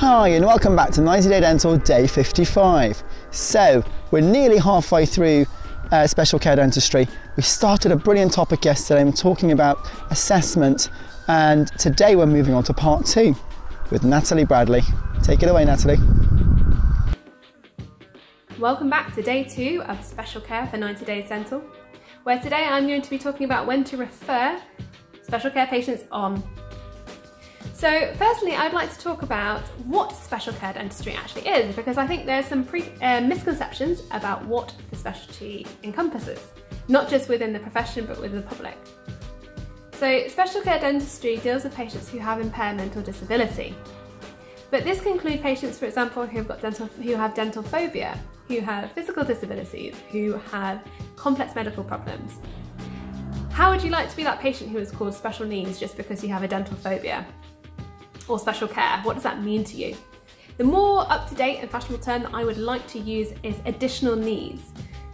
Hi and welcome back to 90 Day Dental Day 55. So we're nearly halfway through uh, special care dentistry. We started a brilliant topic yesterday we're talking about assessment and today we're moving on to part two with Natalie Bradley. Take it away Natalie. Welcome back to day two of special care for 90 Days Dental where today I'm going to be talking about when to refer special care patients on so firstly, I'd like to talk about what special care dentistry actually is, because I think there's some pre uh, misconceptions about what the specialty encompasses, not just within the profession, but within the public. So special care dentistry deals with patients who have impairment or disability. But this can include patients, for example, who have got dental, who have dental phobia, who have physical disabilities, who have complex medical problems. How would you like to be that patient who is called special needs just because you have a dental phobia? Or special care? What does that mean to you? The more up-to-date and fashionable term that I would like to use is additional needs.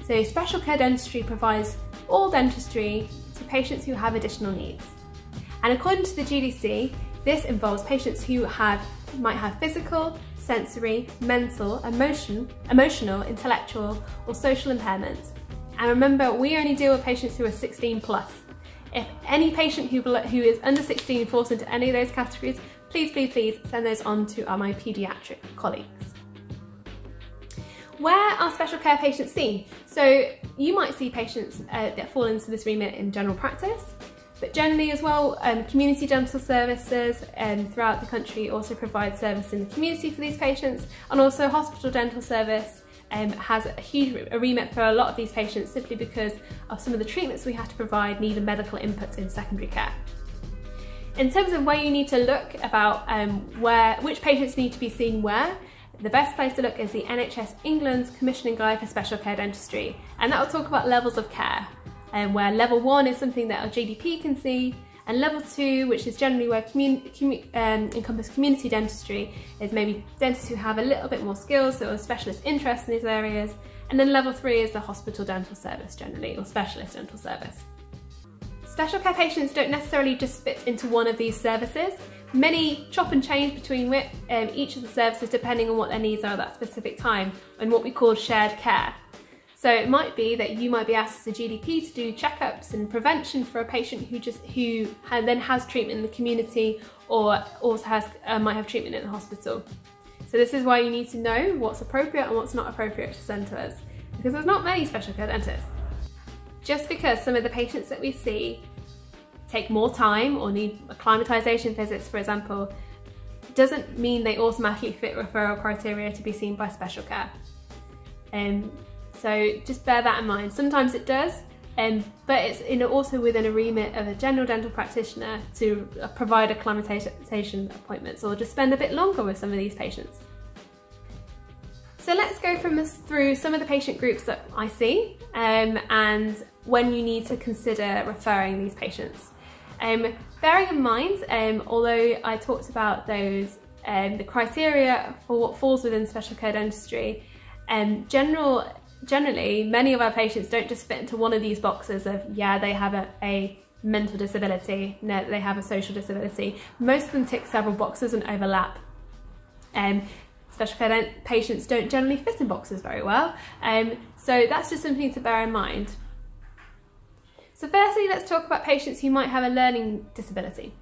So special care dentistry provides all dentistry to patients who have additional needs. And according to the GDC, this involves patients who have might have physical, sensory, mental, emotion, emotional, intellectual or social impairments. And remember, we only deal with patients who are 16 plus. If any patient who, who is under 16 falls into any of those categories, please, please, please send those on to my paediatric colleagues. Where are special care patients seen? So you might see patients uh, that fall into this remit in general practice, but generally as well, um, community dental services um, throughout the country also provide service in the community for these patients, and also hospital dental service um, has a huge a remit for a lot of these patients simply because of some of the treatments we have to provide need a medical input in secondary care. In terms of where you need to look about um, where which patients need to be seen where, the best place to look is the NHS England's commissioning guide for special care dentistry and that will talk about levels of care and um, where level one is something that a GDP can see and level two, which is generally where commun commu um, encompass community dentistry, is maybe dentists who have a little bit more skills, so a specialist interest in these areas. And then level three is the hospital dental service generally, or specialist dental service. Special care patients don't necessarily just fit into one of these services. Many chop and change between um, each of the services depending on what their needs are at that specific time and what we call shared care. So it might be that you might be asked as a GDP to do checkups and prevention for a patient who just who then has treatment in the community or also has uh, might have treatment in the hospital. So this is why you need to know what's appropriate and what's not appropriate to send to us because there's not many special care dentists. Just because some of the patients that we see take more time or need acclimatization visits, for example, doesn't mean they automatically fit referral criteria to be seen by special care. Um, so just bear that in mind. Sometimes it does, um, but it's in, also within a remit of a general dental practitioner to provide a acclimatization appointments or just spend a bit longer with some of these patients. So let's go from through some of the patient groups that I see um, and when you need to consider referring these patients. Um, bearing in mind, um, although I talked about those, um, the criteria for what falls within special care dentistry, um, general, generally many of our patients don't just fit into one of these boxes of, yeah, they have a, a mental disability, no, they have a social disability. Most of them tick several boxes and overlap. Um, special care patients don't generally fit in boxes very well. Um, so that's just something to bear in mind. So firstly, let's talk about patients who might have a learning disability.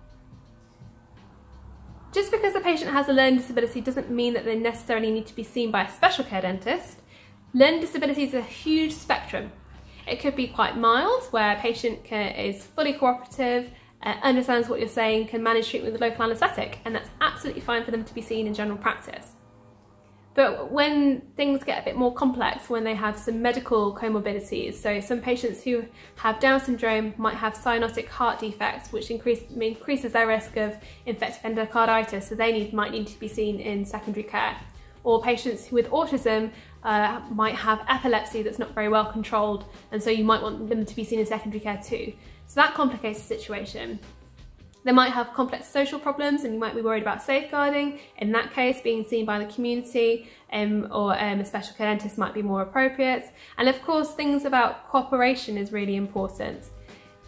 Just because a patient has a learning disability doesn't mean that they necessarily need to be seen by a special care dentist. Learning disability is a huge spectrum. It could be quite mild, where a patient can, is fully cooperative, uh, understands what you're saying, can manage treatment with local anaesthetic, and that's absolutely fine for them to be seen in general practice. But when things get a bit more complex, when they have some medical comorbidities, so some patients who have Down syndrome might have cyanotic heart defects, which increase, increases their risk of infective endocarditis, so they need, might need to be seen in secondary care. Or patients with autism uh, might have epilepsy that's not very well controlled, and so you might want them to be seen in secondary care too. So that complicates the situation. They might have complex social problems and you might be worried about safeguarding. In that case, being seen by the community um, or um, a special care dentist might be more appropriate. And of course, things about cooperation is really important.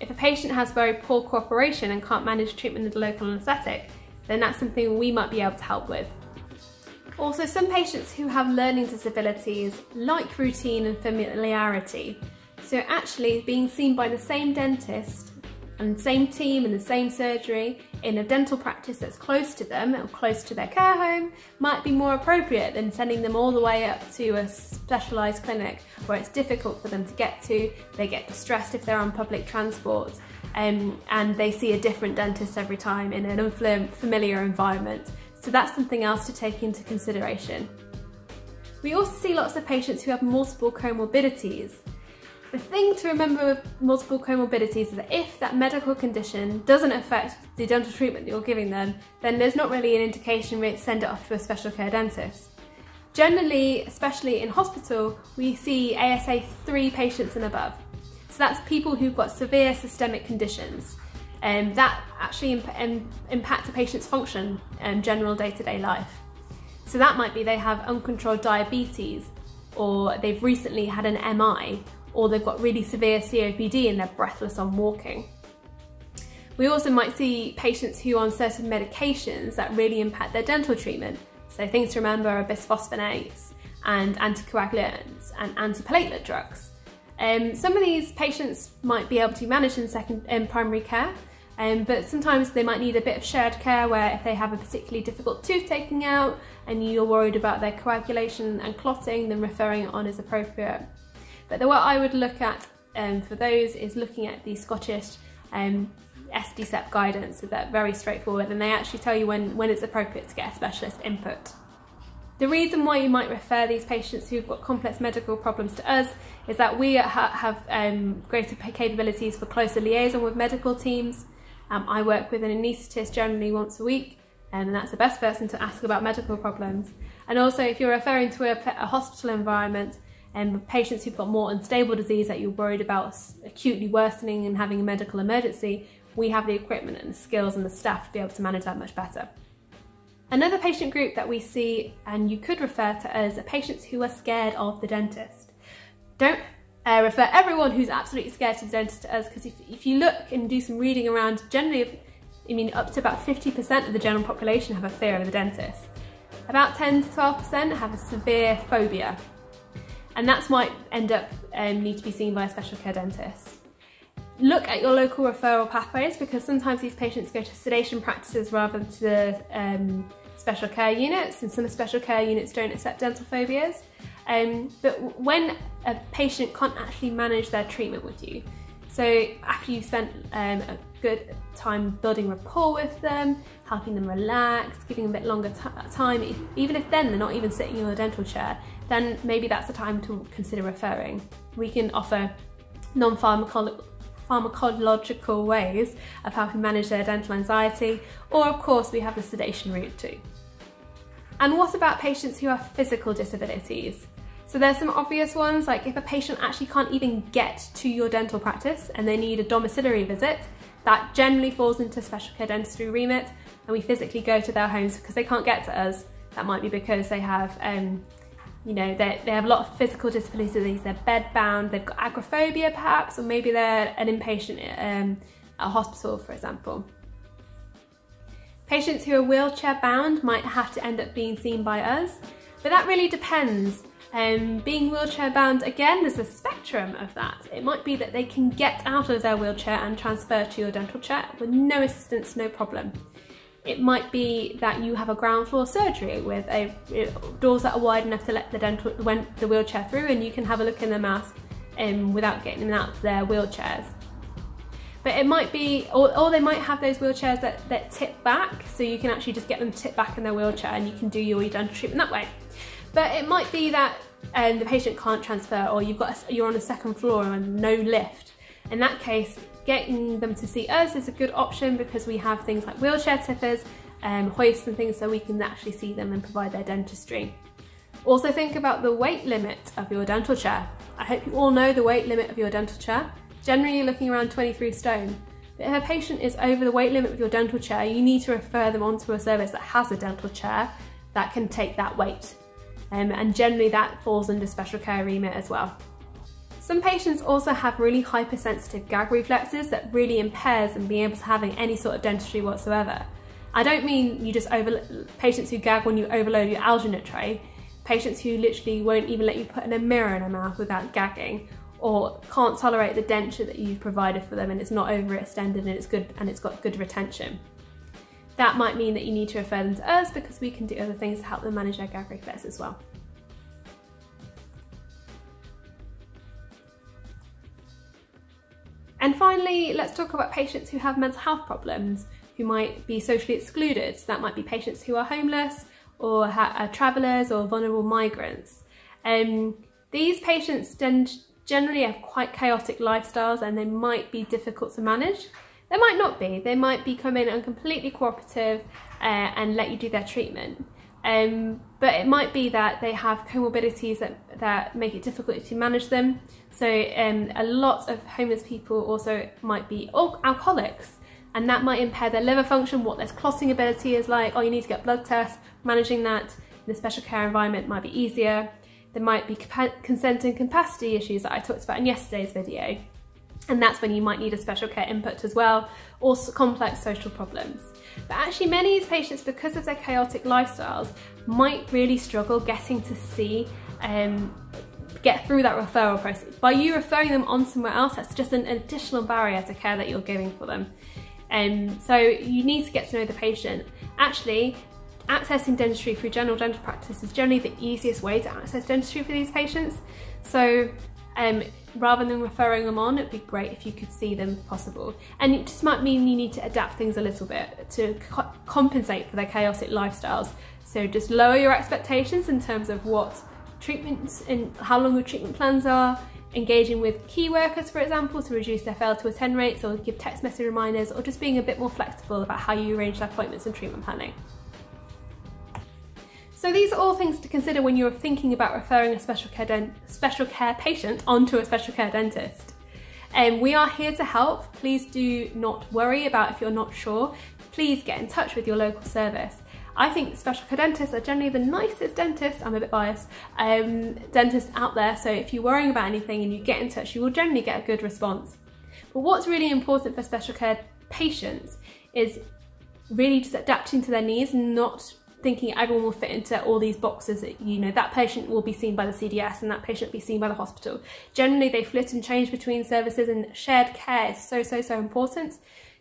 If a patient has very poor cooperation and can't manage treatment with a local anaesthetic, then that's something we might be able to help with. Also, some patients who have learning disabilities like routine and familiarity. So actually being seen by the same dentist and same team and the same surgery in a dental practice that's close to them or close to their care home might be more appropriate than sending them all the way up to a specialised clinic where it's difficult for them to get to, they get distressed if they're on public transport um, and they see a different dentist every time in an unfamiliar environment. So that's something else to take into consideration. We also see lots of patients who have multiple comorbidities the thing to remember with multiple comorbidities is that if that medical condition doesn't affect the dental treatment that you're giving them, then there's not really an indication to send it off to a special care dentist. Generally, especially in hospital, we see ASA 3 patients and above. So that's people who've got severe systemic conditions. and um, that actually imp um, impact a patient's function and um, general day-to-day -day life. So that might be they have uncontrolled diabetes or they've recently had an MI or they've got really severe COPD and they're breathless on walking. We also might see patients who are on certain medications that really impact their dental treatment. So things to remember are bisphosphonates and anticoagulants and antiplatelet drugs. Um, some of these patients might be able to be managed in, second, in primary care, um, but sometimes they might need a bit of shared care where if they have a particularly difficult tooth taking out and you're worried about their coagulation and clotting, then referring it on is appropriate. But the, what I would look at um, for those is looking at the Scottish um, SDCEP guidance, so they're very straightforward and they actually tell you when, when it's appropriate to get a specialist input. The reason why you might refer these patients who've got complex medical problems to us is that we ha have um, greater capabilities for closer liaison with medical teams. Um, I work with an anaesthetist generally once a week and that's the best person to ask about medical problems. And also if you're referring to a, a hospital environment, and patients who've got more unstable disease that you're worried about acutely worsening and having a medical emergency, we have the equipment and the skills and the staff to be able to manage that much better. Another patient group that we see and you could refer to as patients who are scared of the dentist. Don't uh, refer everyone who's absolutely scared of the dentist to us because if, if you look and do some reading around, generally, I mean, up to about 50% of the general population have a fear of the dentist. About 10 to 12% have a severe phobia and that's might end up um, need to be seen by a special care dentist. Look at your local referral pathways because sometimes these patients go to sedation practices rather than to the um, special care units and some special care units don't accept dental phobias. Um, but when a patient can't actually manage their treatment with you, so after you've spent um, a good time building rapport with them, helping them relax, giving them a bit longer time, even if then they're not even sitting in a dental chair, then maybe that's the time to consider referring. We can offer non-pharmacological ways of helping manage their dental anxiety, or of course we have the sedation route too. And what about patients who have physical disabilities? So there's some obvious ones, like if a patient actually can't even get to your dental practice and they need a domiciliary visit, that generally falls into special care dentistry remit and we physically go to their homes because they can't get to us. That might be because they have, um, you know, they, they have a lot of physical disabilities, they're bed bound, they've got agoraphobia perhaps, or maybe they're an inpatient um, at a hospital, for example. Patients who are wheelchair bound might have to end up being seen by us, but that really depends. Um, being wheelchair bound, again, there's a spectrum of that. It might be that they can get out of their wheelchair and transfer to your dental chair with no assistance, no problem. It might be that you have a ground floor surgery with a, doors that are wide enough to let the dental when the wheelchair through and you can have a look in their mouth um, without getting them out of their wheelchairs. But it might be, or, or, they might have those wheelchairs that, that tip back, so you can actually just get them tip back in their wheelchair and you can do your dental treatment that way. But it might be that um, the patient can't transfer or you've got a, you're on a second floor and no lift. In that case, getting them to see us is a good option because we have things like wheelchair tippers, um, hoists and things so we can actually see them and provide their dentistry. Also think about the weight limit of your dental chair. I hope you all know the weight limit of your dental chair. Generally you're looking around 23 stone. But if a patient is over the weight limit of your dental chair, you need to refer them onto a service that has a dental chair that can take that weight um, and generally that falls under special care remit as well. Some patients also have really hypersensitive gag reflexes that really impairs them being able to having any sort of dentistry whatsoever. I don't mean you just over patients who gag when you overload your alginate tray, patients who literally won't even let you put in a mirror in their mouth without gagging, or can't tolerate the denture that you've provided for them and it's not overextended and it's good and it's got good retention. That might mean that you need to refer them to us because we can do other things to help them manage their gag reflex as well. And finally, let's talk about patients who have mental health problems, who might be socially excluded. So that might be patients who are homeless or are travellers or vulnerable migrants. Um, these patients generally have quite chaotic lifestyles and they might be difficult to manage. They might not be. They might be come in and completely cooperative uh, and let you do their treatment. Um, but it might be that they have comorbidities that, that make it difficult to manage them. So um, a lot of homeless people also might be alcoholics and that might impair their liver function, what their clotting ability is like, oh you need to get blood tests, managing that in a special care environment might be easier. There might be consent and capacity issues that I talked about in yesterday's video and that's when you might need a special care input as well, or complex social problems. But actually many of these patients, because of their chaotic lifestyles, might really struggle getting to see um, get through that referral process. By you referring them on somewhere else, that's just an additional barrier to care that you're giving for them. Um, so you need to get to know the patient. Actually, accessing dentistry through general dental practice is generally the easiest way to access dentistry for these patients. So um, rather than referring them on, it'd be great if you could see them if possible. And it just might mean you need to adapt things a little bit to co compensate for their chaotic lifestyles. So just lower your expectations in terms of what treatments and how long your treatment plans are, engaging with key workers, for example, to reduce their fail to attend rates or give text message reminders, or just being a bit more flexible about how you arrange their appointments and treatment planning. So these are all things to consider when you're thinking about referring a special care, special care patient onto a special care dentist. Um, we are here to help. Please do not worry about if you're not sure. Please get in touch with your local service. I think special care dentists are generally the nicest dentists, I'm a bit biased, um, dentists out there. So if you're worrying about anything and you get in touch, you will generally get a good response. But what's really important for special care patients is really just adapting to their needs, not thinking everyone will fit into all these boxes that, you know, that patient will be seen by the CDS and that patient will be seen by the hospital. Generally, they flit and change between services and shared care is so, so, so important.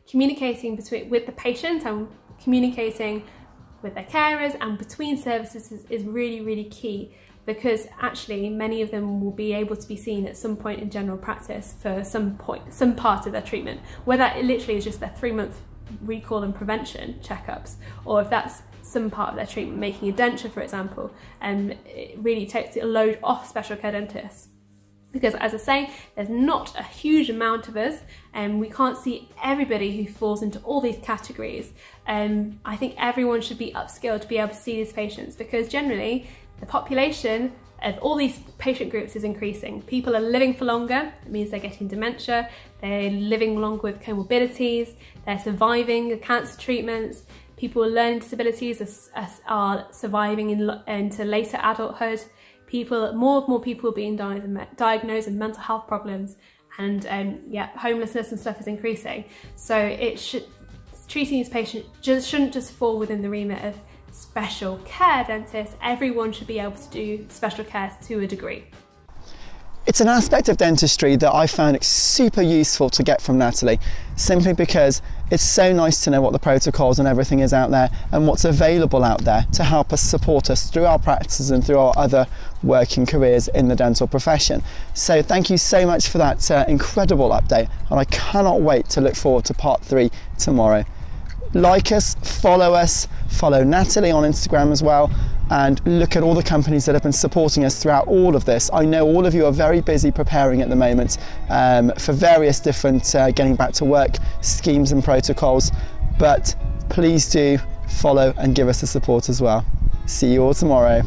Communicating between with the patient and communicating with their carers and between services is, is really, really key because actually many of them will be able to be seen at some point in general practice for some point, some part of their treatment, whether it literally is just their three month recall and prevention checkups, or if that's some part of their treatment, making a denture, for example, and it really takes a load off special care dentists. Because as I say, there's not a huge amount of us and we can't see everybody who falls into all these categories. Um, I think everyone should be upskilled to be able to see these patients because generally the population of all these patient groups is increasing. People are living for longer, it means they're getting dementia, they're living longer with comorbidities, they're surviving cancer treatments, people with learning disabilities are, are surviving in, into later adulthood, people, more and more people are being diagnosed with mental health problems and um, yeah, homelessness and stuff is increasing. So it should, treating these patients just shouldn't just fall within the remit of special care dentists. Everyone should be able to do special care to a degree. It's an aspect of dentistry that I found super useful to get from Natalie, simply because it's so nice to know what the protocols and everything is out there and what's available out there to help us support us through our practices and through our other working careers in the dental profession. So thank you so much for that uh, incredible update and I cannot wait to look forward to part three tomorrow. Like us, follow us, follow Natalie on Instagram as well and look at all the companies that have been supporting us throughout all of this. I know all of you are very busy preparing at the moment um, for various different uh, getting back to work schemes and protocols, but please do follow and give us the support as well. See you all tomorrow.